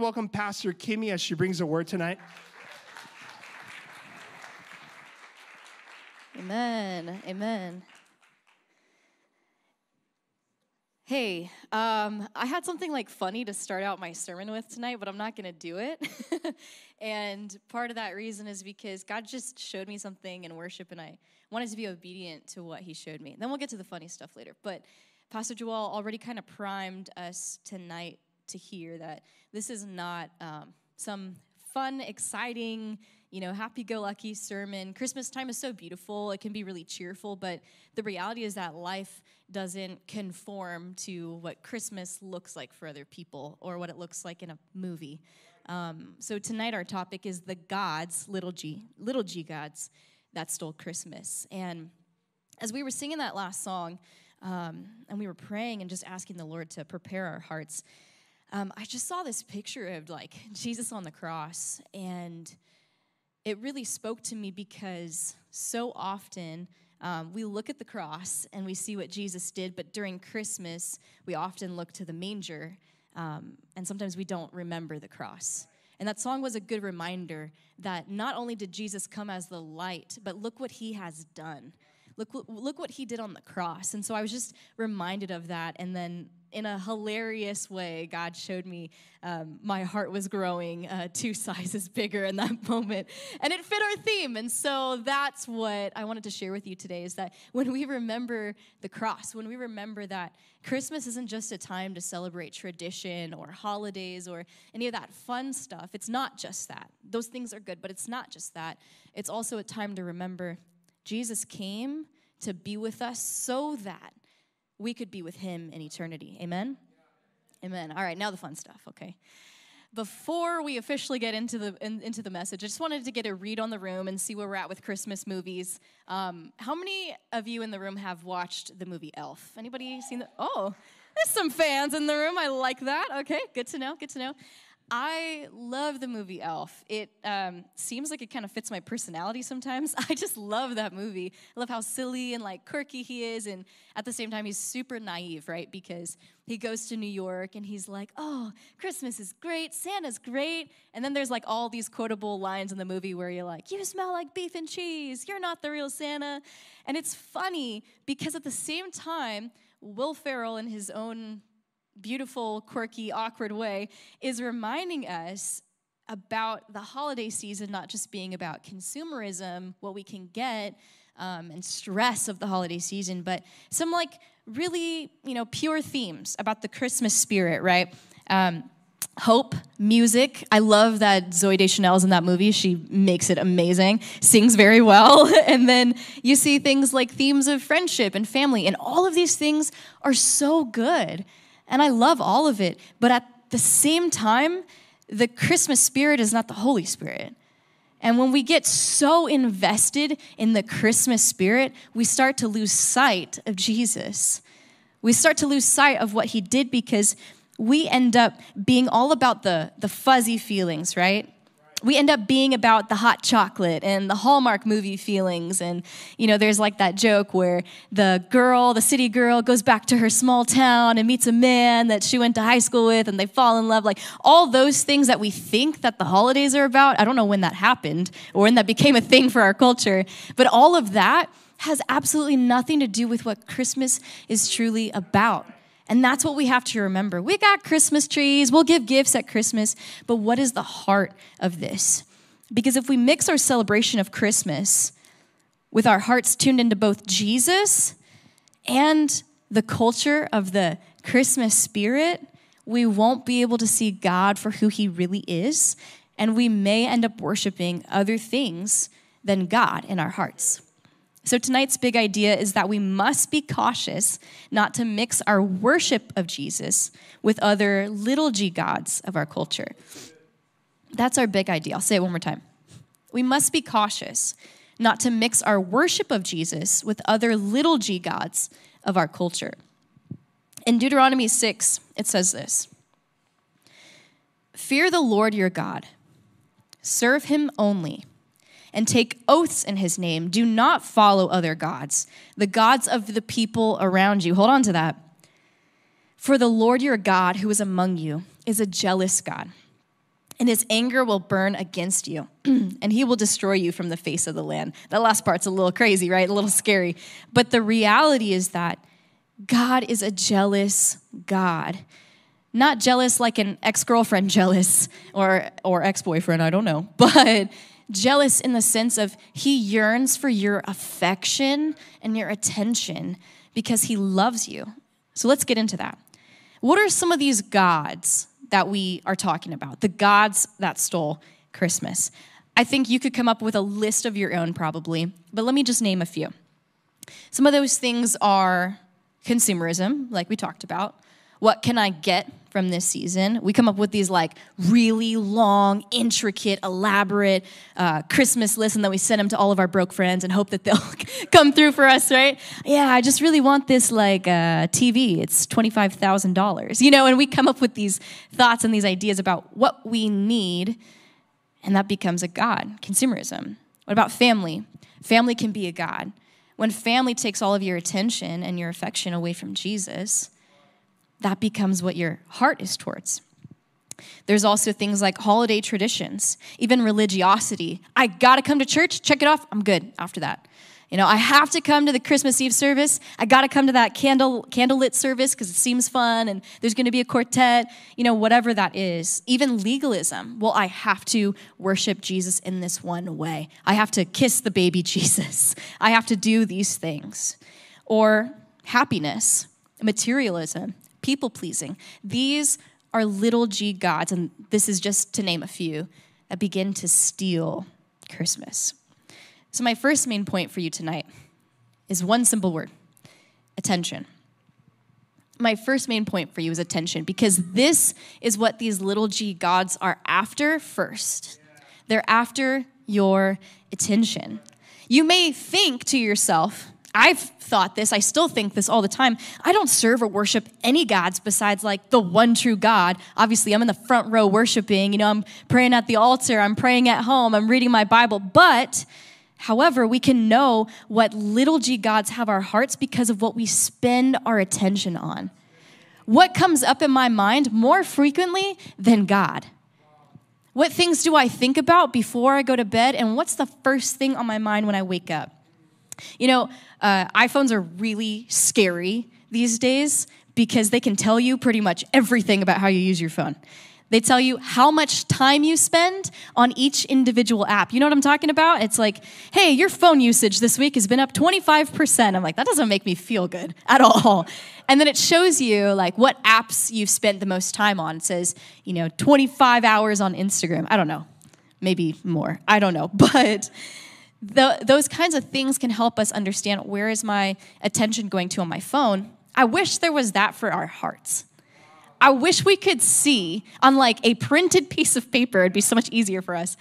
welcome Pastor Kimmy as she brings a word tonight. Amen. Amen. Hey, um, I had something like funny to start out my sermon with tonight, but I'm not going to do it. and part of that reason is because God just showed me something in worship, and I wanted to be obedient to what He showed me. Then we'll get to the funny stuff later. But Pastor Joel already kind of primed us tonight to hear that this is not um, some fun, exciting, you know, happy go lucky sermon. Christmas time is so beautiful, it can be really cheerful, but the reality is that life doesn't conform to what Christmas looks like for other people or what it looks like in a movie. Um, so tonight our topic is the gods, little g, little g gods that stole Christmas. And as we were singing that last song, um, and we were praying and just asking the Lord to prepare our hearts, um, I just saw this picture of like Jesus on the cross, and it really spoke to me because so often um, we look at the cross and we see what Jesus did, but during Christmas, we often look to the manger, um, and sometimes we don't remember the cross. And that song was a good reminder that not only did Jesus come as the light, but look what he has done. Look, look what he did on the cross. And so I was just reminded of that. And then in a hilarious way, God showed me um, my heart was growing uh, two sizes bigger in that moment. And it fit our theme. And so that's what I wanted to share with you today is that when we remember the cross, when we remember that Christmas isn't just a time to celebrate tradition or holidays or any of that fun stuff, it's not just that. Those things are good, but it's not just that. It's also a time to remember Jesus came to be with us so that we could be with him in eternity. Amen? Amen. All right, now the fun stuff, okay? Before we officially get into the in, into the message, I just wanted to get a read on the room and see where we're at with Christmas movies. Um, how many of you in the room have watched the movie Elf? Anybody seen the? Oh, there's some fans in the room. I like that. Okay, good to know. Good to know. I love the movie Elf. It um, seems like it kind of fits my personality sometimes. I just love that movie. I love how silly and like quirky he is, and at the same time, he's super naive, right? Because he goes to New York and he's like, "Oh, Christmas is great, Santa's great," and then there's like all these quotable lines in the movie where you're like, "You smell like beef and cheese. You're not the real Santa," and it's funny because at the same time, Will Ferrell in his own beautiful, quirky, awkward way is reminding us about the holiday season not just being about consumerism, what we can get, um, and stress of the holiday season, but some like really, you know, pure themes about the Christmas spirit, right? Um, hope, music. I love that Zooey Deschanel's in that movie. She makes it amazing, sings very well. and then you see things like themes of friendship and family, and all of these things are so good. And I love all of it. But at the same time, the Christmas spirit is not the Holy Spirit. And when we get so invested in the Christmas spirit, we start to lose sight of Jesus. We start to lose sight of what he did because we end up being all about the, the fuzzy feelings, right? We end up being about the hot chocolate and the Hallmark movie feelings. And, you know, there's like that joke where the girl, the city girl, goes back to her small town and meets a man that she went to high school with and they fall in love. Like all those things that we think that the holidays are about. I don't know when that happened or when that became a thing for our culture, but all of that has absolutely nothing to do with what Christmas is truly about. And that's what we have to remember. We got Christmas trees, we'll give gifts at Christmas, but what is the heart of this? Because if we mix our celebration of Christmas with our hearts tuned into both Jesus and the culture of the Christmas spirit, we won't be able to see God for who he really is, and we may end up worshiping other things than God in our hearts. So, tonight's big idea is that we must be cautious not to mix our worship of Jesus with other little g gods of our culture. That's our big idea. I'll say it one more time. We must be cautious not to mix our worship of Jesus with other little g gods of our culture. In Deuteronomy 6, it says this Fear the Lord your God, serve him only and take oaths in his name. Do not follow other gods, the gods of the people around you. Hold on to that. For the Lord your God, who is among you, is a jealous God, and his anger will burn against you, and he will destroy you from the face of the land. That last part's a little crazy, right? A little scary. But the reality is that God is a jealous God. Not jealous like an ex girlfriend jealous or, or ex boyfriend, I don't know, but jealous in the sense of he yearns for your affection and your attention because he loves you. So let's get into that. What are some of these gods that we are talking about? The gods that stole Christmas. I think you could come up with a list of your own probably, but let me just name a few. Some of those things are consumerism, like we talked about. What can I get from this season? We come up with these like really long, intricate, elaborate uh, Christmas lists, and then we send them to all of our broke friends and hope that they'll come through for us, right? Yeah, I just really want this like uh, TV. It's twenty-five thousand dollars, you know. And we come up with these thoughts and these ideas about what we need, and that becomes a god. Consumerism. What about family? Family can be a god. When family takes all of your attention and your affection away from Jesus, that becomes what your heart is towards. There's also things like holiday traditions, even religiosity. I gotta come to church, check it off, I'm good after that. You know, I have to come to the Christmas Eve service. I got to come to that candle candlelit service because it seems fun and there's going to be a quartet, you know, whatever that is. Even legalism. Well, I have to worship Jesus in this one way. I have to kiss the baby Jesus. I have to do these things. Or happiness, materialism, people pleasing. These are little g gods, and this is just to name a few, that begin to steal Christmas. So, my first main point for you tonight is one simple word attention. My first main point for you is attention because this is what these little g gods are after first. They're after your attention. You may think to yourself, I've thought this, I still think this all the time. I don't serve or worship any gods besides like the one true God. Obviously, I'm in the front row worshiping, you know, I'm praying at the altar, I'm praying at home, I'm reading my Bible, but However, we can know what little g gods have our hearts because of what we spend our attention on. What comes up in my mind more frequently than God? What things do I think about before I go to bed? And what's the first thing on my mind when I wake up? You know, uh, iPhones are really scary these days because they can tell you pretty much everything about how you use your phone. They tell you how much time you spend on each individual app. You know what I'm talking about? It's like, hey, your phone usage this week has been up 25%. I'm like, that doesn't make me feel good at all. And then it shows you like what apps you've spent the most time on. It says, you know, 25 hours on Instagram. I don't know. Maybe more. I don't know. But the, those kinds of things can help us understand where is my attention going to on my phone. I wish there was that for our hearts. I wish we could see on like a printed piece of paper, it'd be so much easier for us.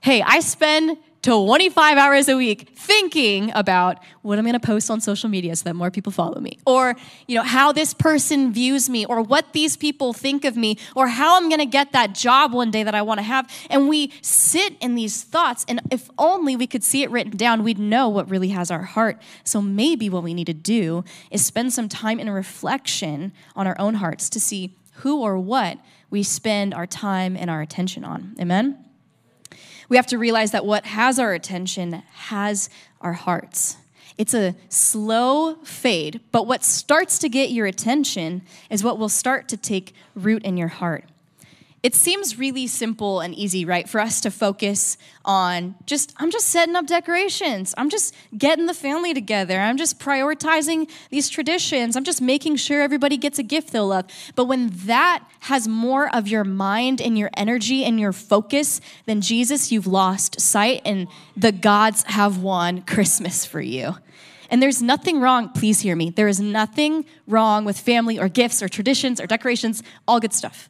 Hey, I spend 25 hours a week thinking about what I'm going to post on social media so that more people follow me. Or you know how this person views me or what these people think of me or how I'm going to get that job one day that I want to have. And we sit in these thoughts and if only we could see it written down we'd know what really has our heart. So maybe what we need to do is spend some time in reflection on our own hearts to see who or what we spend our time and our attention on. Amen we have to realize that what has our attention has our hearts. It's a slow fade, but what starts to get your attention is what will start to take root in your heart it seems really simple and easy, right, for us to focus on just, I'm just setting up decorations. I'm just getting the family together. I'm just prioritizing these traditions. I'm just making sure everybody gets a gift they'll love. But when that has more of your mind and your energy and your focus than Jesus, you've lost sight, and the gods have won Christmas for you. And there's nothing wrong, please hear me, there is nothing wrong with family or gifts or traditions or decorations, all good stuff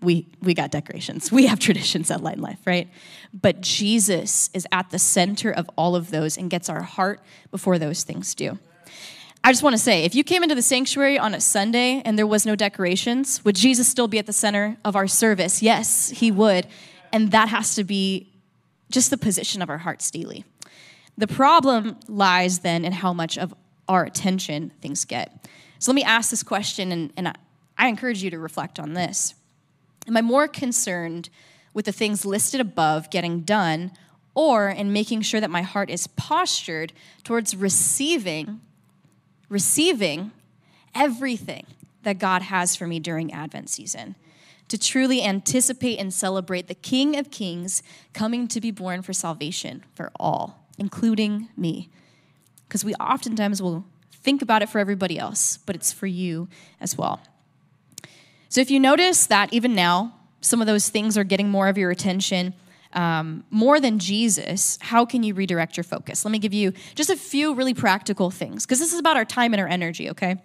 we we got decorations. We have traditions at Light Life, right? But Jesus is at the center of all of those and gets our heart before those things do. I just want to say, if you came into the sanctuary on a Sunday and there was no decorations, would Jesus still be at the center of our service? Yes, he would. And that has to be just the position of our hearts daily. The problem lies then in how much of our attention things get. So let me ask this question, and, and I, I encourage you to reflect on this. Am I more concerned with the things listed above getting done, or in making sure that my heart is postured towards receiving, receiving everything that God has for me during Advent season. To truly anticipate and celebrate the King of Kings coming to be born for salvation for all, including me. Because we oftentimes will think about it for everybody else, but it's for you as well. So if you notice that even now, some of those things are getting more of your attention, um, more than Jesus, how can you redirect your focus? Let me give you just a few really practical things, because this is about our time and our energy, okay?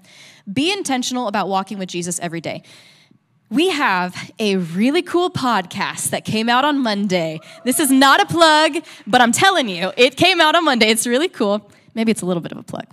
Be intentional about walking with Jesus every day. We have a really cool podcast that came out on Monday. This is not a plug, but I'm telling you, it came out on Monday. It's really cool. Maybe it's a little bit of a plug.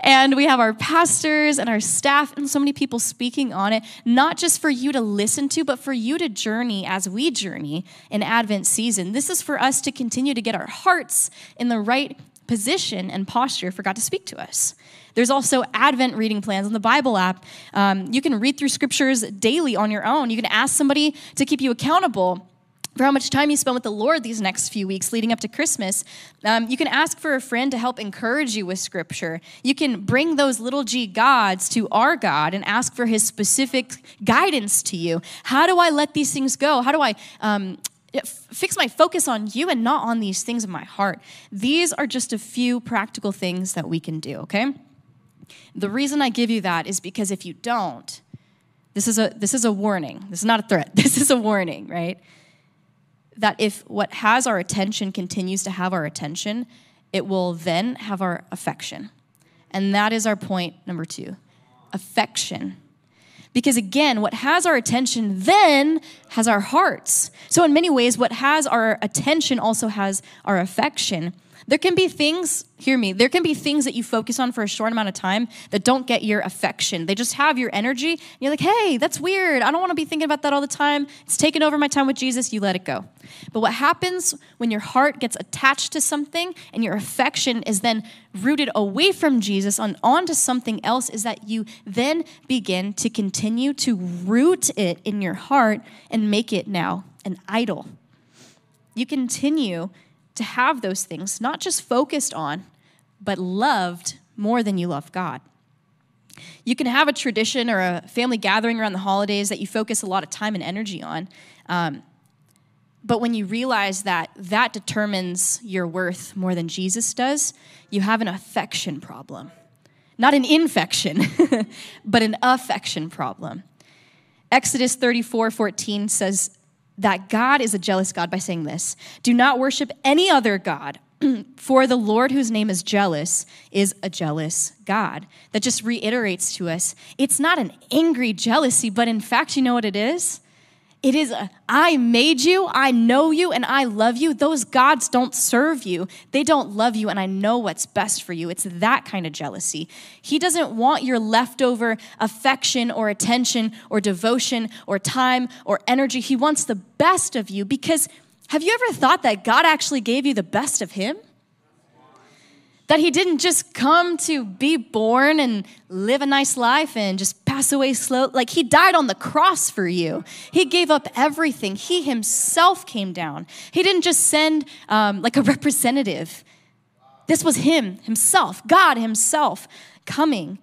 And we have our pastors and our staff and so many people speaking on it, not just for you to listen to, but for you to journey as we journey in Advent season. This is for us to continue to get our hearts in the right position and posture for God to speak to us. There's also Advent reading plans on the Bible app. Um, you can read through scriptures daily on your own. You can ask somebody to keep you accountable for how much time you spend with the Lord these next few weeks leading up to Christmas. Um, you can ask for a friend to help encourage you with Scripture. You can bring those little g gods to our God and ask for His specific guidance to you. How do I let these things go? How do I um, fix my focus on you and not on these things in my heart? These are just a few practical things that we can do, okay? The reason I give you that is because if you don't, this is a this is a warning. This is not a threat. This is a warning, right? That if what has our attention continues to have our attention, it will then have our affection. And that is our point number two affection. Because again, what has our attention then has our hearts. So, in many ways, what has our attention also has our affection. There can be things, hear me, there can be things that you focus on for a short amount of time that don't get your affection. They just have your energy. And you're like, hey, that's weird. I don't want to be thinking about that all the time. It's taken over my time with Jesus. You let it go. But what happens when your heart gets attached to something and your affection is then rooted away from Jesus on onto something else is that you then begin to continue to root it in your heart and make it now an idol. You continue to have those things, not just focused on, but loved more than you love God. You can have a tradition or a family gathering around the holidays that you focus a lot of time and energy on. Um, but when you realize that that determines your worth more than Jesus does, you have an affection problem. Not an infection, but an affection problem. Exodus 34 14 says, that God is a jealous God by saying this Do not worship any other God, for the Lord, whose name is jealous, is a jealous God. That just reiterates to us it's not an angry jealousy, but in fact, you know what it is? It is, a, I made you, I know you, and I love you. Those gods don't serve you. They don't love you, and I know what's best for you. It's that kind of jealousy. He doesn't want your leftover affection or attention or devotion or time or energy. He wants the best of you because have you ever thought that God actually gave you the best of Him? That he didn't just come to be born and live a nice life and just pass away slow. Like he died on the cross for you. He gave up everything. He himself came down. He didn't just send um, like a representative. This was him himself, God himself coming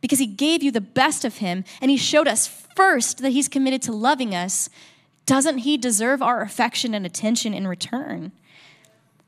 because he gave you the best of him and he showed us first that he's committed to loving us. Doesn't he deserve our affection and attention in return?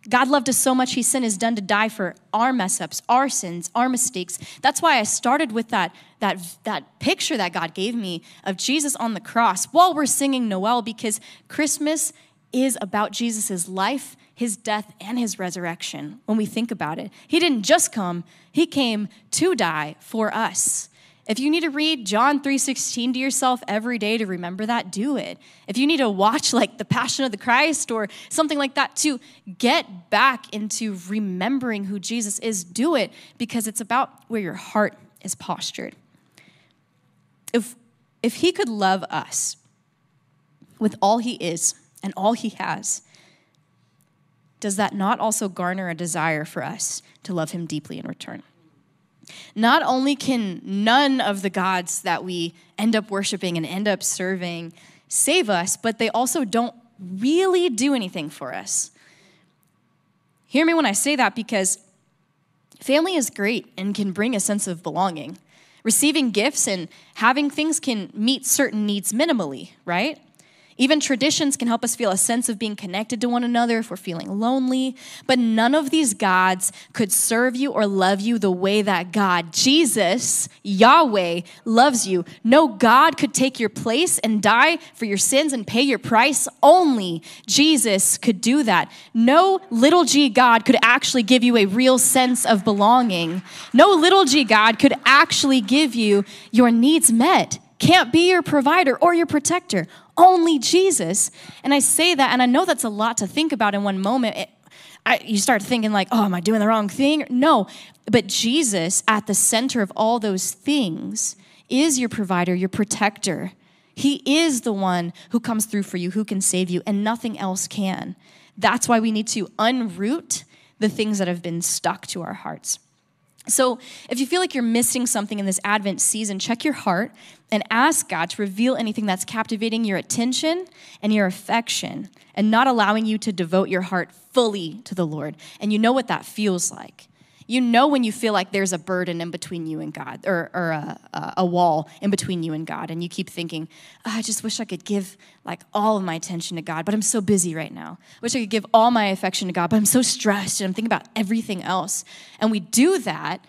God loved us so much, He sent His done to die for our mess ups, our sins, our mistakes. That's why I started with that, that, that picture that God gave me of Jesus on the cross while we're singing Noel, because Christmas is about Jesus' life, His death, and His resurrection when we think about it. He didn't just come, He came to die for us. If you need to read John 3:16 to yourself every day to remember that, do it. If you need to watch like The Passion of the Christ or something like that to get back into remembering who Jesus is, do it because it's about where your heart is postured. If if he could love us with all he is and all he has, does that not also garner a desire for us to love him deeply in return? Not only can none of the gods that we end up worshiping and end up serving save us, but they also don't really do anything for us. Hear me when I say that because family is great and can bring a sense of belonging. Receiving gifts and having things can meet certain needs minimally, right? Even traditions can help us feel a sense of being connected to one another if we're feeling lonely. But none of these gods could serve you or love you the way that God, Jesus, Yahweh, loves you. No God could take your place and die for your sins and pay your price. Only Jesus could do that. No little g God could actually give you a real sense of belonging. No little g God could actually give you your needs met. Can't be your provider or your protector only Jesus. And I say that, and I know that's a lot to think about in one moment. It, I, you start thinking, like, oh, am I doing the wrong thing? No, but Jesus, at the center of all those things, is your provider, your protector. He is the one who comes through for you, who can save you, and nothing else can. That's why we need to unroot the things that have been stuck to our hearts. So, if you feel like you're missing something in this Advent season, check your heart and ask God to reveal anything that's captivating your attention and your affection and not allowing you to devote your heart fully to the Lord. And you know what that feels like. You know when you feel like there's a burden in between you and God, or, or a, a, wall in between you and God, and you keep thinking, oh, I just wish I could give like all of my attention to God, but I'm so busy right now. I wish I could give all my affection to God, but I'm so stressed and I'm thinking about everything else. And we do that.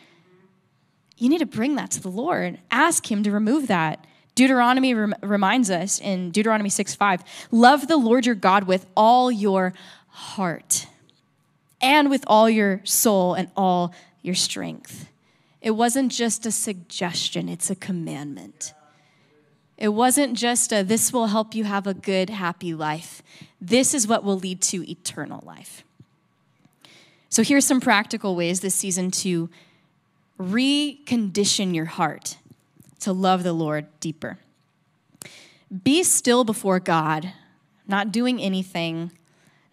You need to bring that to the Lord. Ask Him to remove that. Deuteronomy rem- reminds us in Deuteronomy 6 5, love the Lord your God with all your heart and with all your soul and all your strength. It wasn't just a suggestion, it's a commandment. It wasn't just a, this will help you have a good, happy life. This is what will lead to eternal life. So, here's some practical ways this season to recondition your heart to love the Lord deeper. Be still before God, not doing anything,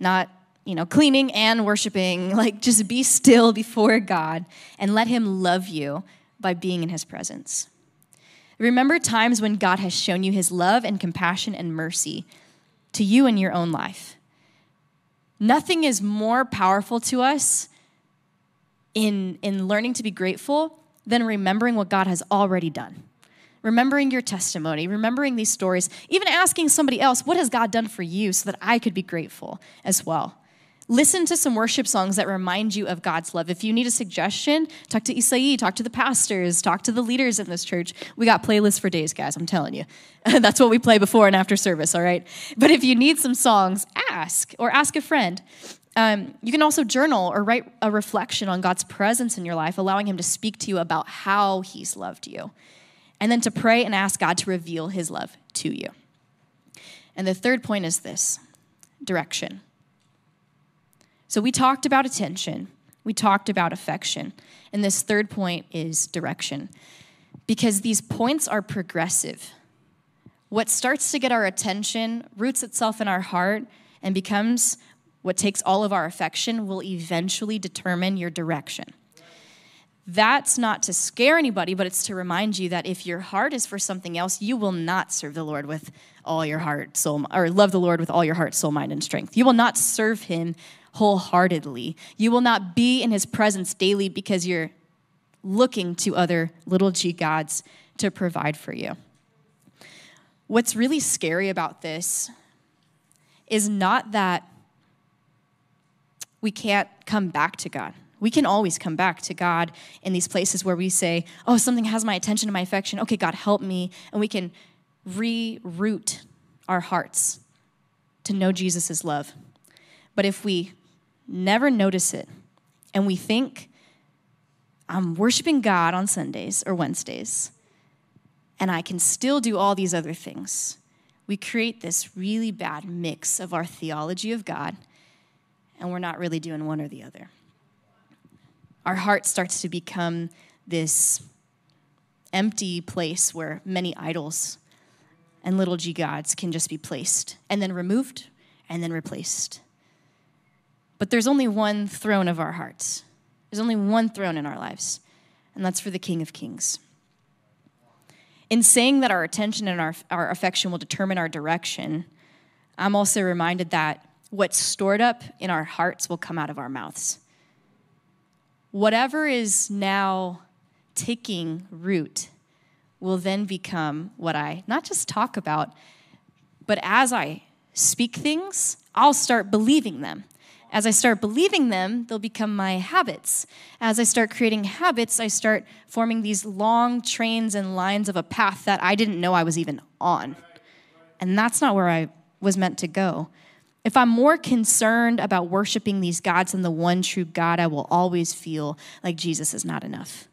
not you know, cleaning and worshiping. Like, just be still before God and let Him love you by being in His presence. Remember times when God has shown you His love and compassion and mercy to you in your own life. Nothing is more powerful to us in, in learning to be grateful than remembering what God has already done. Remembering your testimony, remembering these stories, even asking somebody else, What has God done for you so that I could be grateful as well? Listen to some worship songs that remind you of God's love. If you need a suggestion, talk to Isai, talk to the pastors, talk to the leaders in this church. We got playlists for days, guys, I'm telling you. That's what we play before and after service, all right? But if you need some songs, ask or ask a friend. Um, you can also journal or write a reflection on God's presence in your life, allowing Him to speak to you about how He's loved you. And then to pray and ask God to reveal His love to you. And the third point is this direction. So we talked about attention, we talked about affection, and this third point is direction. Because these points are progressive. What starts to get our attention roots itself in our heart and becomes what takes all of our affection will eventually determine your direction. That's not to scare anybody, but it's to remind you that if your heart is for something else, you will not serve the Lord with all your heart, soul, or love the Lord with all your heart, soul, mind, and strength. You will not serve Him wholeheartedly. You will not be in his presence daily because you're looking to other little g gods to provide for you. What's really scary about this is not that we can't come back to God. We can always come back to God in these places where we say, Oh, something has my attention and my affection. Okay, God, help me. And we can reroute our hearts to know Jesus' love. But if we never notice it. And we think, I'm worshiping God on Sundays or Wednesdays, and I can still do all these other things. We create this really bad mix of our theology of God, and we're not really doing one or the other. Our heart starts to become this empty place where many idols and little g gods can just be placed and then removed and then replaced but there's only one throne of our hearts. There's only one throne in our lives, and that's for the King of Kings. in saying that our attention and our, our affection will determine our direction, I'm also reminded that what's stored up in our hearts will come out of our mouths. Whatever is now taking root will then become what I not just talk about, but as I speak things, I'll start believing them. As I start believing them, they'll become my habits. As I start creating habits, I start forming these long trains and lines of a path that I didn't know I was even on. And that's not where I was meant to go. If I'm more concerned about worshiping these gods than the one true God, I will always feel like Jesus is not enough.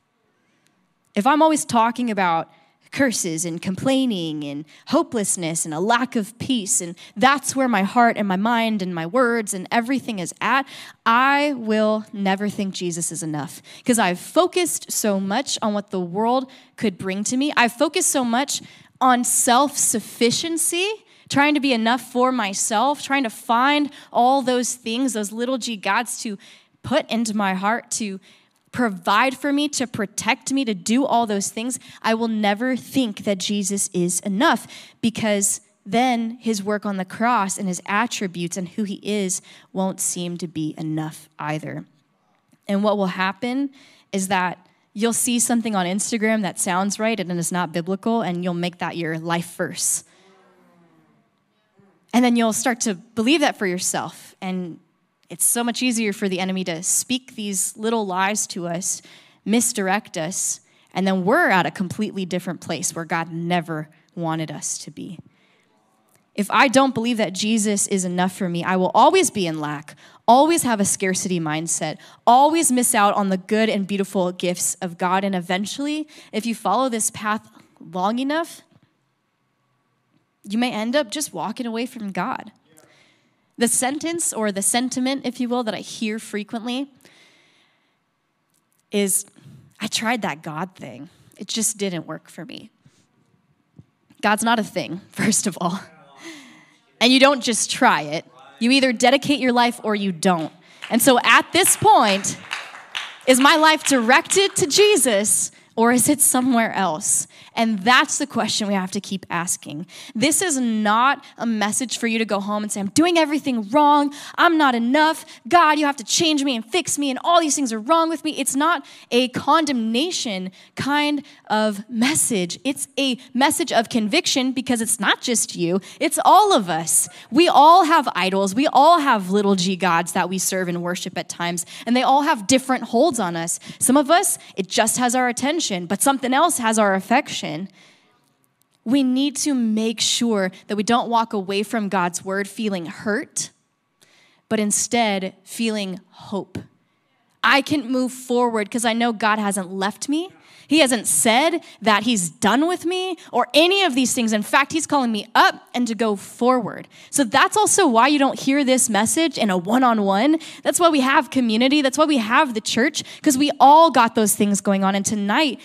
If I'm always talking about curses and complaining and hopelessness and a lack of peace, and that's where my heart and my mind and my words and everything is at, I will never think Jesus is enough because I've focused so much on what the world could bring to me. I've focused so much on self sufficiency trying to be enough for myself, trying to find all those things, those little g gods to put into my heart to provide for me, to protect me, to do all those things, I will never think that Jesus is enough because then his work on the cross and his attributes and who he is won't seem to be enough either. And what will happen is that you'll see something on Instagram that sounds right and is not biblical, and you'll make that your life verse. And then you'll start to believe that for yourself, and it's so much easier for the enemy to speak these little lies to us, misdirect us, and then we're at a completely different place where God never wanted us to be. If I don't believe that Jesus is enough for me, I will always be in lack, always have a scarcity mindset, always miss out on the good and beautiful gifts of God. And eventually, if you follow this path long enough, you may end up just walking away from God. The sentence or the sentiment, if you will, that I hear frequently is I tried that God thing. It just didn't work for me. God's not a thing, first of all. And you don't just try it. You either dedicate your life or you don't. And so at this point, is my life directed to Jesus or is it somewhere else? And that's the question we have to keep asking. This is not a message for you to go home and say, I'm doing everything wrong. I'm not enough. God, you have to change me and fix me, and all these things are wrong with me. It's not a condemnation kind of message. It's a message of conviction because it's not just you, it's all of us. We all have idols. We all have little g gods that we serve and worship at times, and they all have different holds on us. Some of us, it just has our attention, but something else has our affection we need to make sure that we don't walk away from God's word feeling hurt, but instead feeling hope. I can move forward because I know God hasn't left me. He hasn't said that He's done with me or any of these things. In fact, He's calling me up and to go forward. So that's also why you don't hear this message in a one on one. That's why we have community. That's why we have the church because we all got those things going on. And tonight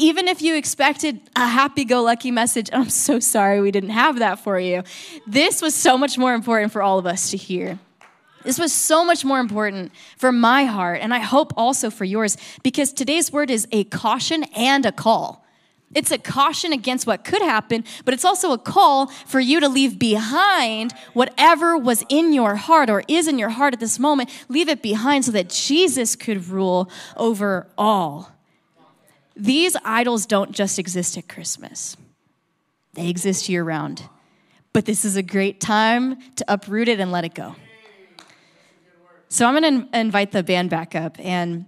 even if you expected a happy go lucky message, I'm so sorry we didn't have that for you. This was so much more important for all of us to hear. This was so much more important for my heart, and I hope also for yours, because today's word is a caution and a call. It's a caution against what could happen, but it's also a call for you to leave behind whatever was in your heart or is in your heart at this moment. Leave it behind so that Jesus could rule over all. These idols don't just exist at Christmas, they exist year round. But this is a great time to uproot it and let it go. So I'm going to invite the band back up, and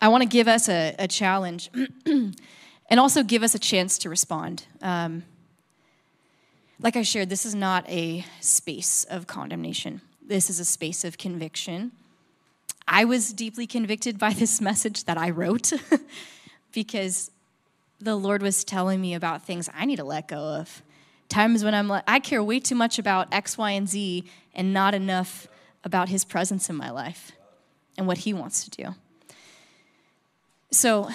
I want to give us a, a challenge and also give us a chance to respond. Um, like I shared, this is not a space of condemnation, this is a space of conviction. I was deeply convicted by this message that I wrote. because the Lord was telling me about things I need to let go of. Times when I'm like, I care way too much about X, Y, and Z and not enough about His presence in my life and what He wants to do. So,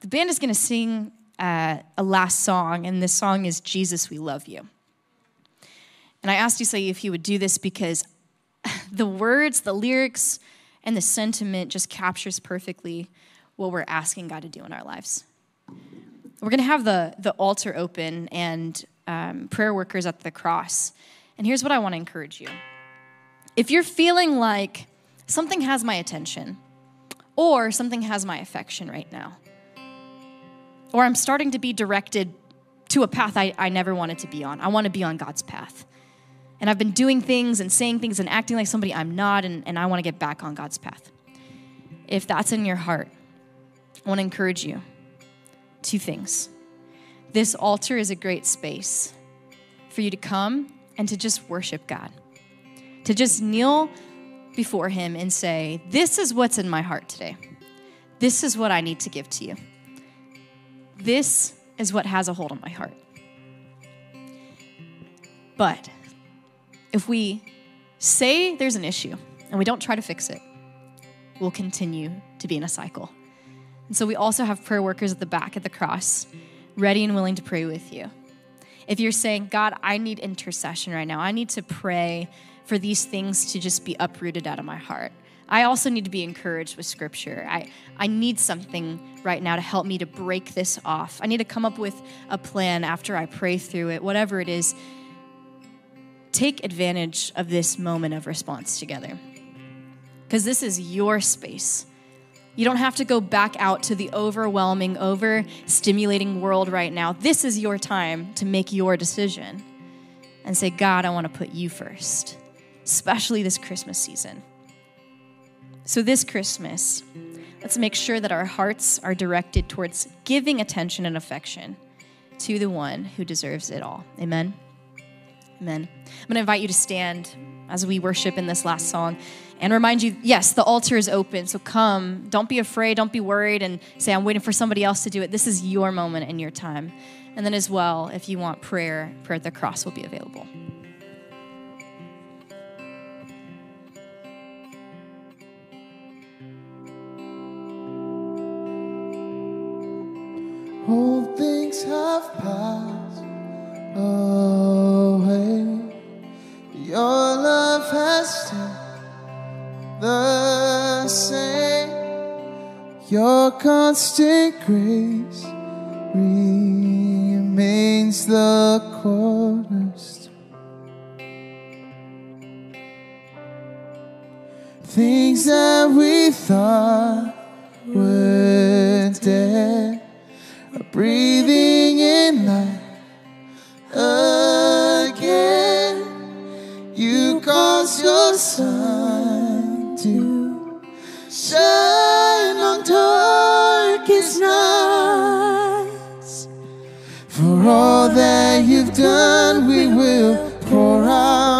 the band is going to sing uh, a last song, and this song is Jesus, We Love You. And I asked Isai if he would do this because the words, the lyrics, and the sentiment just captures perfectly what we're asking God to do in our lives. we're going to have the, the altar open and um, prayer workers at the cross. And here's what I want to encourage you. If you're feeling like something has my attention, or something has my affection right now, or I'm starting to be directed to a path I, I never wanted to be on, I want to be on God's path. And I've been doing things and saying things and acting like somebody I'm not, and, and I want to get back on God's path. If that's in your heart, I want to encourage you two things. This altar is a great space for you to come and to just worship God, to just kneel before Him and say, This is what's in my heart today. This is what I need to give to you. This is what has a hold on my heart. But if we say there's an issue and we don't try to fix it, we'll continue to be in a cycle. And so we also have prayer workers at the back at the cross, ready and willing to pray with you. If you're saying, God, I need intercession right now, I need to pray for these things to just be uprooted out of my heart. I also need to be encouraged with scripture. I, I need something right now to help me to break this off. I need to come up with a plan after I pray through it, whatever it is. Take advantage of this moment of response together because this is your space. You don't have to go back out to the overwhelming, over stimulating world right now. This is your time to make your decision and say, God, I want to put you first, especially this Christmas season. So, this Christmas, let's make sure that our hearts are directed towards giving attention and affection to the one who deserves it all. Amen. Amen. I'm going to invite you to stand as we worship in this last song and remind you yes, the altar is open. So come. Don't be afraid. Don't be worried and say, I'm waiting for somebody else to do it. This is your moment and your time. And then, as well, if you want prayer, prayer at the cross will be available. All things have passed away. Your love has stayed the same. Your constant grace remains the cornerstone. Things that we thought were dead are breathing in life again. You cause your sun to shine on darkest nights. For all that you've done, we will pour out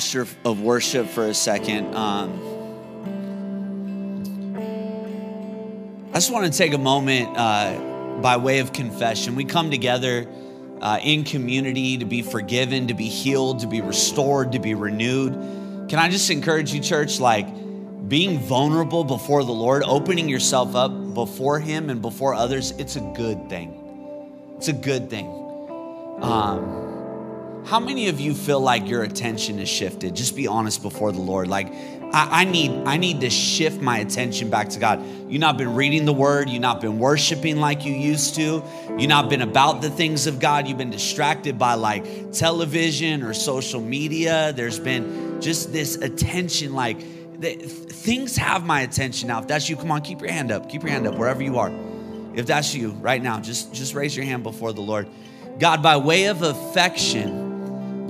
posture of worship for a second. Um, I just want to take a moment uh, by way of confession. We come together uh, in community to be forgiven, to be healed, to be restored, to be renewed. Can I just encourage you, church, like being vulnerable before the Lord, opening yourself up before Him and before others, it's a good thing. It's a good thing. Um, how many of you feel like your attention is shifted? Just be honest before the Lord. Like, I, I, need, I need to shift my attention back to God. You've not been reading the Word. You've not been worshiping like you used to. You've not been about the things of God. You've been distracted by like television or social media. There's been just this attention. Like, the, things have my attention now. If that's you, come on, keep your hand up. Keep your hand up wherever you are. If that's you right now, just just raise your hand before the Lord. God, by way of affection,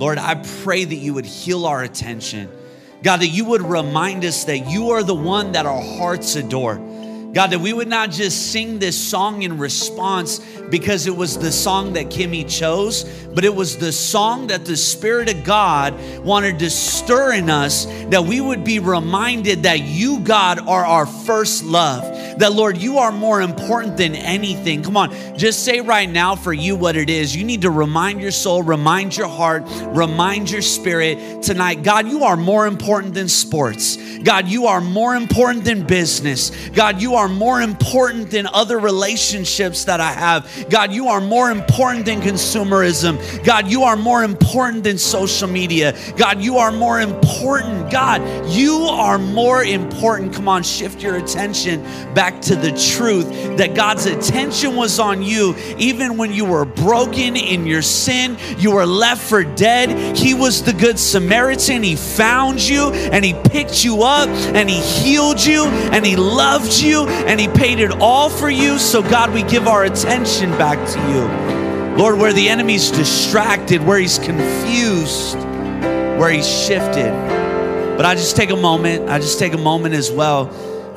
Lord, I pray that you would heal our attention. God, that you would remind us that you are the one that our hearts adore. God, that we would not just sing this song in response because it was the song that Kimmy chose, but it was the song that the Spirit of God wanted to stir in us, that we would be reminded that you, God, are our first love. That, Lord, you are more important than anything. Come on, just say right now for you what it is. You need to remind your soul, remind your heart, remind your spirit tonight. God, you are more important than sports. God, you are more important than business. God, you are more important than other relationships that I have. God, you are more important than consumerism. God, you are more important than social media. God, you are more important. God, you are more important. Come on, shift your attention back to the truth that God's attention was on you even when you were broken in your sin, you were left for dead. He was the good Samaritan. He found you and he picked you up and he healed you and he loved you and he paid it all for you. So, God, we give our attention back to you. Lord, where the enemy's distracted, where he's confused, where he's shifted. But I just take a moment, I just take a moment as well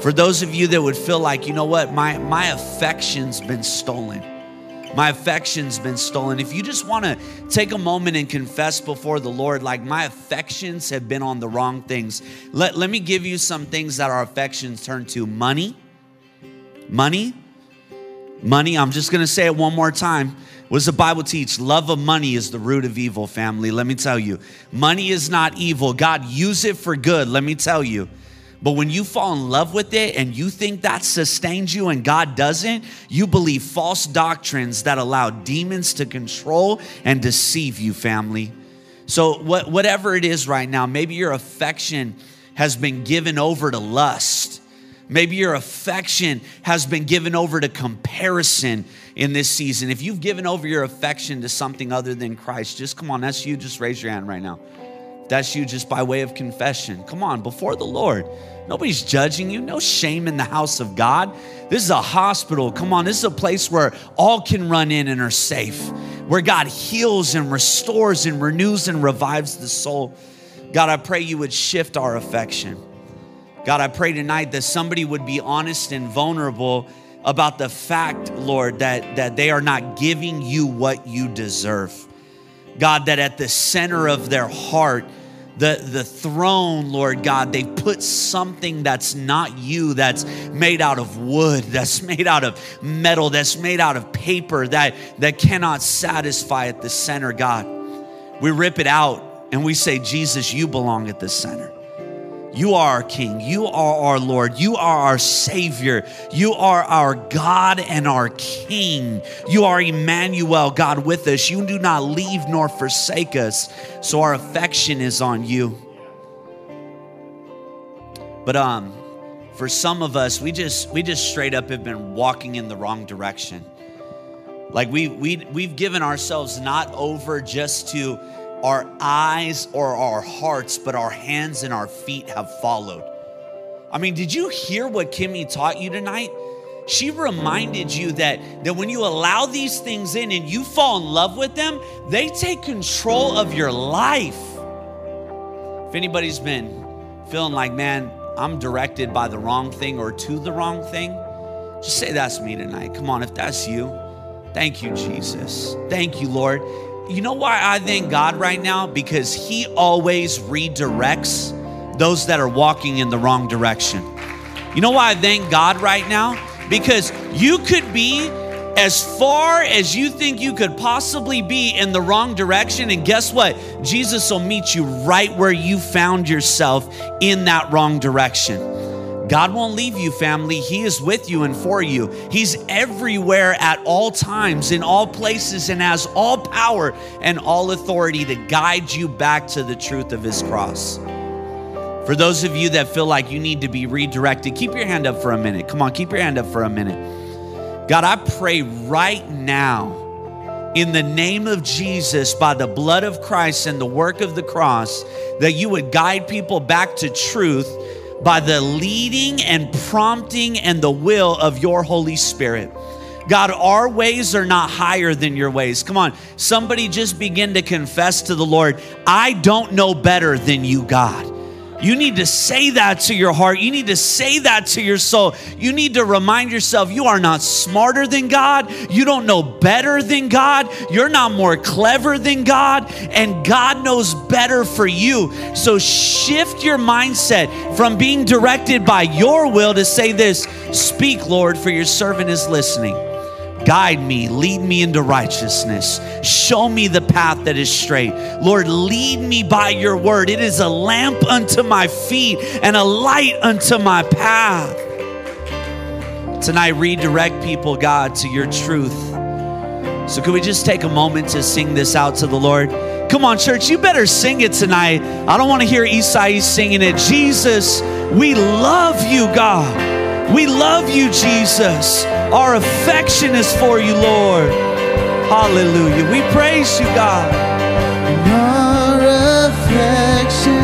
for those of you that would feel like, you know what, my, my affection's been stolen. My affection's been stolen. If you just want to take a moment and confess before the Lord, like my affections have been on the wrong things, let, let me give you some things that our affections turn to money. Money. Money. I'm just to say it one more time. What does the Bible teach? Love of money is the root of evil, family. Let me tell you. Money is not evil. God use it for good. Let me tell you. But when you fall in love with it and you think that sustains you and God doesn't, you believe false doctrines that allow demons to control and deceive you, family. So, what, whatever it is right now, maybe your affection has been given over to lust. Maybe your affection has been given over to comparison in this season. If you've given over your affection to something other than Christ, just come on, that's you. Just raise your hand right now. That's you just by way of confession. Come on, before the Lord. Nobody's judging you. No shame in the house of God. This is a hospital. Come on, this is a place where all can run in and are safe, where God heals and restores and renews and revives the soul. God, I pray you would shift our affection. God, I pray tonight that somebody would be honest and vulnerable about the fact, Lord, that, that they are not giving you what you deserve. God, that at the center of their heart, the, the throne, Lord God, they put something that's not you, that's made out of wood, that's made out of metal, that's made out of paper, that, that cannot satisfy at the center, God. We rip it out and we say, Jesus, you belong at the center. You are our King. You are our Lord. You are our Savior. You are our God and our King. You are Emmanuel, God with us. You do not leave nor forsake us. So our affection is on you. But um, for some of us, we just we just straight up have been walking in the wrong direction. Like we we we've given ourselves not over just to our eyes or our hearts, but our hands and our feet have followed. I mean, did you hear what Kimmy taught you tonight? She reminded you that, that when you allow these things in and you fall in love with them, they take control of your life. If anybody's been feeling like, man, I'm directed by the wrong thing or to the wrong thing, just say that's me tonight. Come on, if that's you, thank you, Jesus. Thank you, Lord. You know why I thank God right now? Because He always redirects those that are walking in the wrong direction. You know why I thank God right now? Because you could be as far as you think you could possibly be in the wrong direction. And guess what? Jesus will meet you right where you found yourself in that wrong direction. God won't leave you, family. He is with you and for you. He's everywhere at all times, in all places, and has all power and all authority to guide you back to the truth of His cross. For those of you that feel like you need to be redirected, keep your hand up for a minute. Come on, keep your hand up for a minute. God, I pray right now in the name of Jesus, by the blood of Christ and the work of the cross, that you would guide people back to truth by the leading and prompting and the will of your Holy Spirit. God, our ways are not higher than your ways. Come on, somebody just begin to confess to the Lord, I don't know better than you, God. You need to say that to your heart. You need to say that to your soul. You need to remind yourself you are not smarter than God. You don't know better than God. You're not more clever than God. And God knows better for you. So shift your mindset from being directed by your will to say this Speak, Lord, for your servant is listening. Guide me, lead me into righteousness. Show me the path that is straight. Lord, lead me by your word. It is a lamp unto my feet and a light unto my path. Tonight, redirect people, God, to your truth. So, could we just take a moment to sing this out to the Lord? Come on, church, you better sing it tonight. I don't want to hear Isai singing it. Jesus, we love you, God. We love you, Jesus. Our affection is for you, Lord. Hallelujah. We praise you, God. Our affection,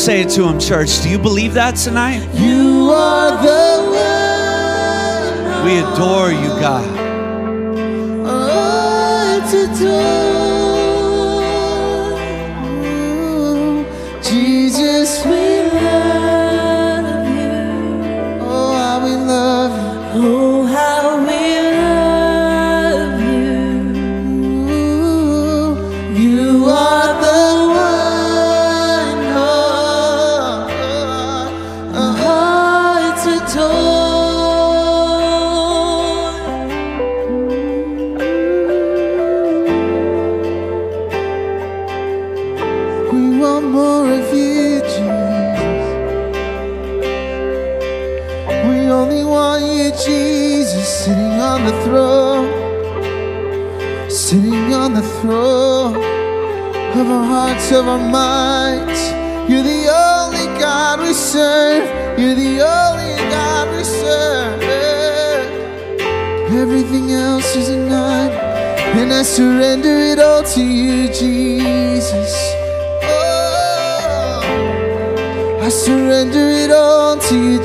say it to him, church. Do you believe that tonight? You are the one. We adore you, God. Surrender it all to you, Jesus. Oh, I surrender it all to you,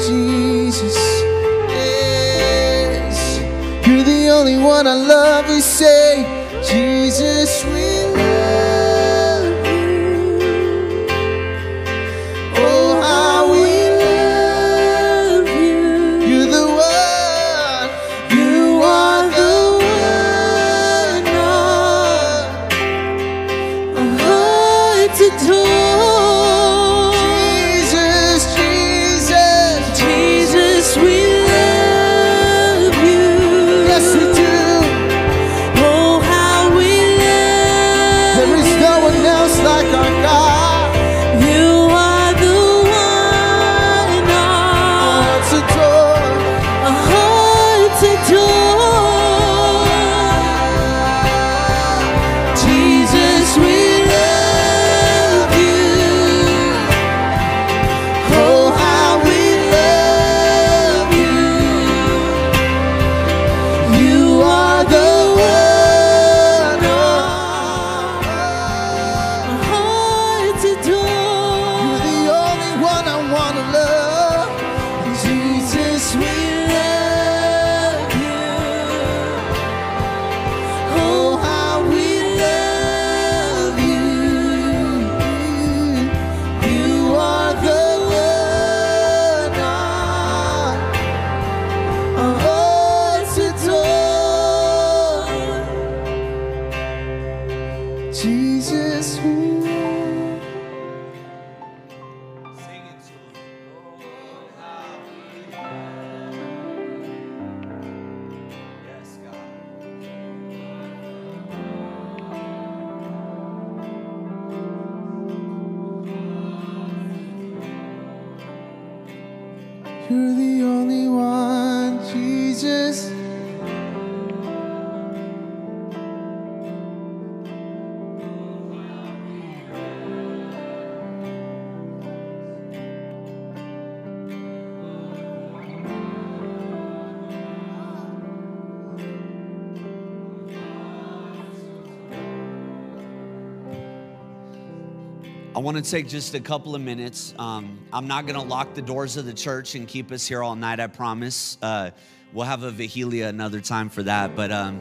want to take just a couple of minutes. Um, I'm not going to lock the doors of the church and keep us here all night, I promise. Uh, we'll have a Vigilia another time for that. But um,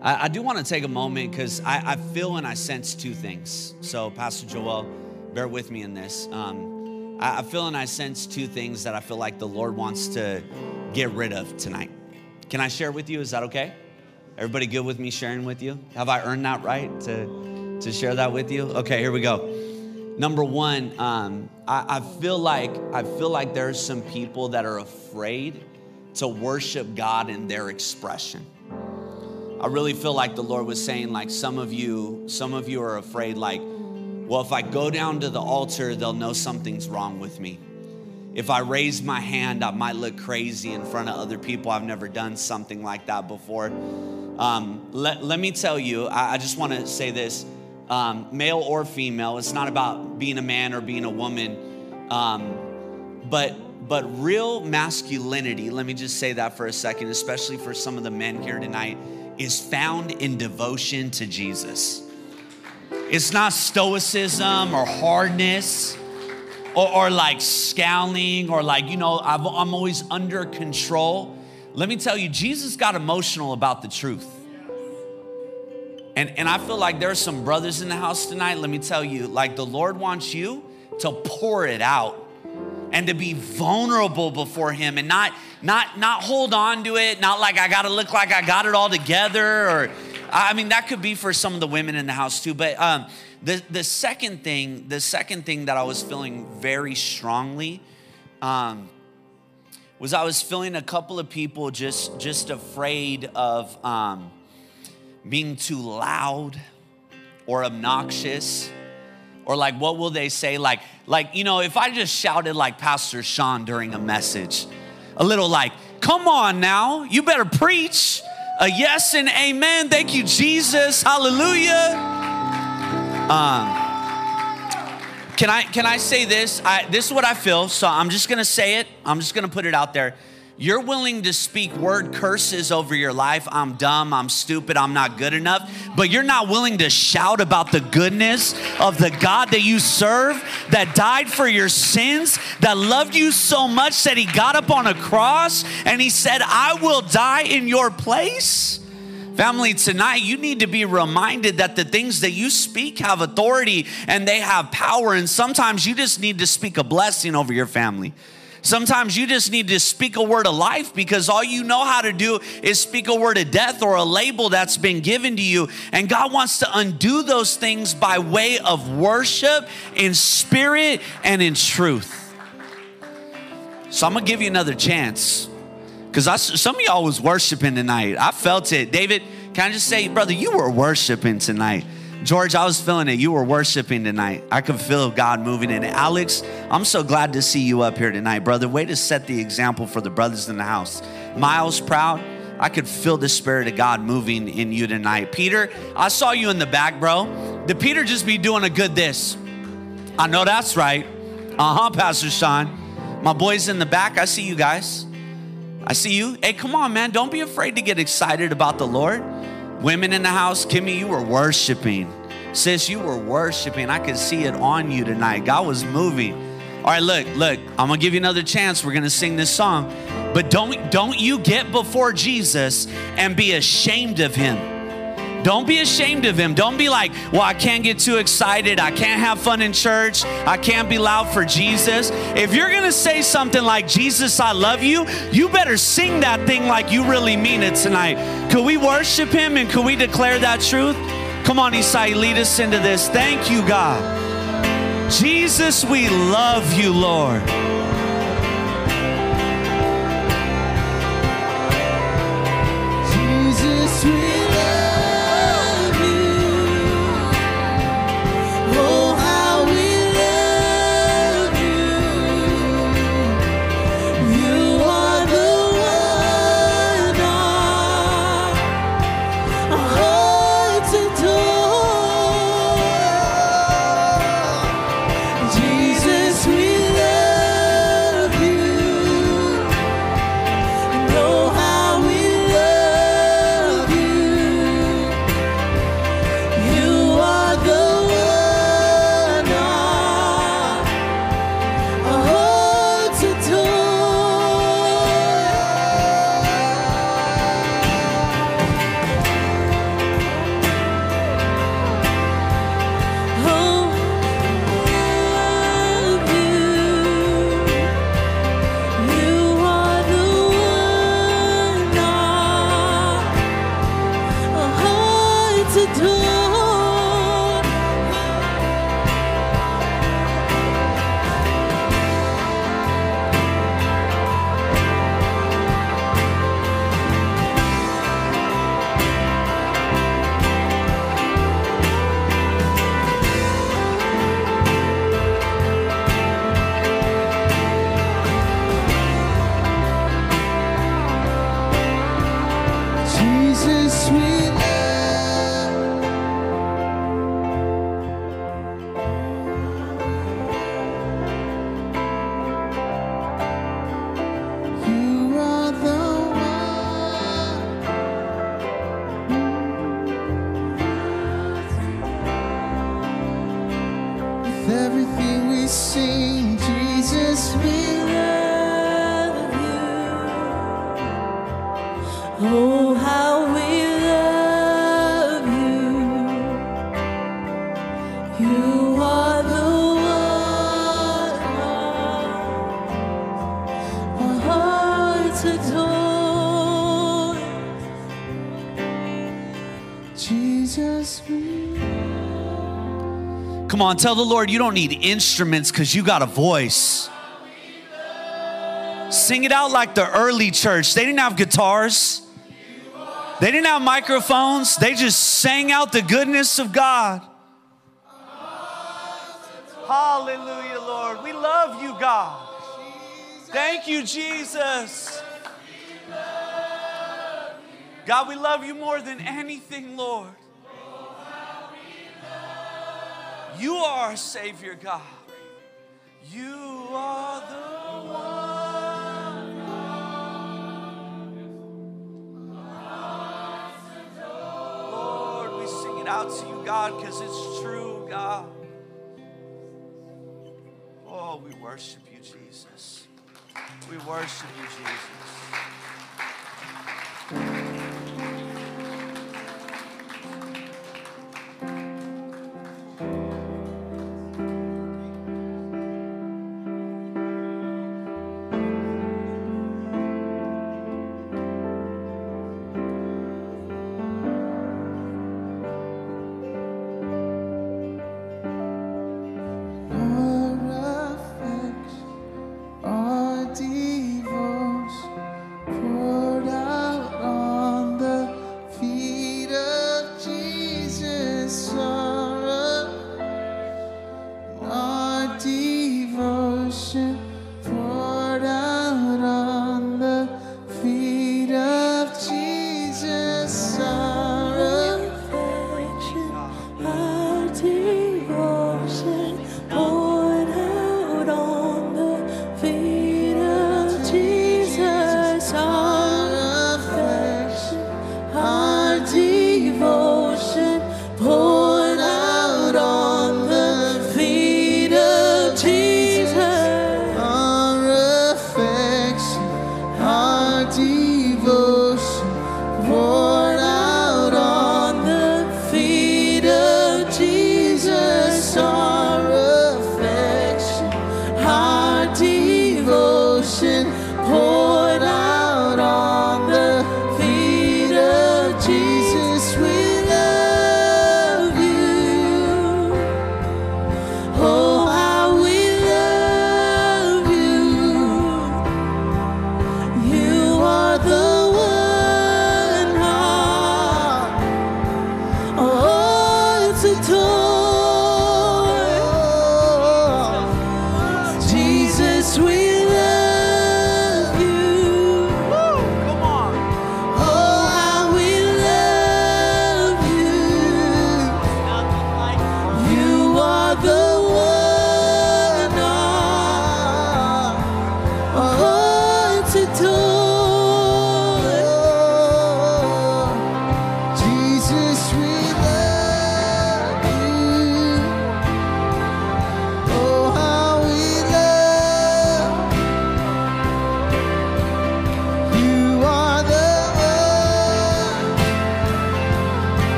I, I do want to take a moment because I, I feel and I sense two things. So, Pastor Joel, bear with me in this. Um, I, I feel and I sense two things that I feel like the Lord wants to get rid of tonight. Can I share with you? Is that okay? Everybody good with me sharing with you? Have I earned that right to, to share that with you? Okay, here we go. Number one, um, I, I feel like I feel like there's some people that are afraid to worship God in their expression. I really feel like the Lord was saying, like some of you, some of you are afraid, like, well, if I go down to the altar, they'll know something's wrong with me. If I raise my hand, I might look crazy in front of other people. I've never done something like that before. Um, let, let me tell you, I, I just want to say this um, male or female, it's not about being a man or being a woman. Um, but but real masculinity, let me just say that for a second, especially for some of the men here tonight, is found in devotion to Jesus. It's not stoicism or hardness or, or like scowling or like, you know, I've, I'm always under control. Let me tell you, Jesus got emotional about the truth. And, and I feel like there are some brothers in the house tonight. Let me tell you, like the Lord wants you to pour it out and to be vulnerable before him and not not not hold on to it not like i gotta look like i got it all together or i mean that could be for some of the women in the house too but um, the, the second thing the second thing that i was feeling very strongly um, was i was feeling a couple of people just just afraid of um, being too loud or obnoxious or like what will they say like like you know if i just shouted like pastor sean during a message a little like come on now you better preach a yes and amen. Thank you, Jesus. Hallelujah. Um, can I can I say this? I, this is what I feel. So I'm just gonna say it. I'm just gonna put it out there. You're willing to speak word curses over your life. I'm dumb, I'm stupid, I'm not good enough. But you're not willing to shout about the goodness of the God that you serve, that died for your sins, that loved you so much that he got up on a cross and he said, I will die in your place. Family, tonight you need to be reminded that the things that you speak have authority and they have power. And sometimes you just need to speak a blessing over your family. Sometimes you just need to speak a word of life because all you know how to do is speak a word of death or a label that's been given to you. And God wants to undo those things by way of worship in spirit and in truth. So I'm gonna give you another chance because some of y'all was worshiping tonight. I felt it. David, can I just say, brother, you were worshiping tonight. George, I was feeling it. You were worshiping tonight. I could feel God moving in it. Alex, I'm so glad to see you up here tonight, brother. Way to set the example for the brothers in the house. Miles, proud. I could feel the Spirit of God moving in you tonight. Peter, I saw you in the back, bro. Did Peter just be doing a good this? I know that's right. Uh huh, Pastor Sean. My boys in the back, I see you guys. I see you. Hey, come on, man. Don't be afraid to get excited about the Lord. Women in the house, Kimmy, you were worshiping. Sis, you were worshiping. I could see it on you tonight. God was moving. All right, look, look, I'm gonna give you another chance. We're gonna sing this song. But don't don't you get before Jesus and be ashamed of him. Don't be ashamed of him. Don't be like, well, I can't get too excited. I can't have fun in church. I can't be loud for Jesus. If you're going to say something like, Jesus, I love you, you better sing that thing like you really mean it tonight. Could we worship him and could we declare that truth? Come on, Isai, lead us into this. Thank you, God. Jesus, we love you, Lord. On, tell the Lord you don't need instruments because you got a voice. Sing it out like the early church. They didn't have guitars, they didn't have microphones. They just sang out the goodness of God. Hallelujah, Lord. We love you, God. Thank you, Jesus. God, we love you more than anything, Lord. You are our Savior, God. You are the one. Lord, we sing it out to you, God, because it's true, God. Oh, we worship you, Jesus. We worship you, Jesus.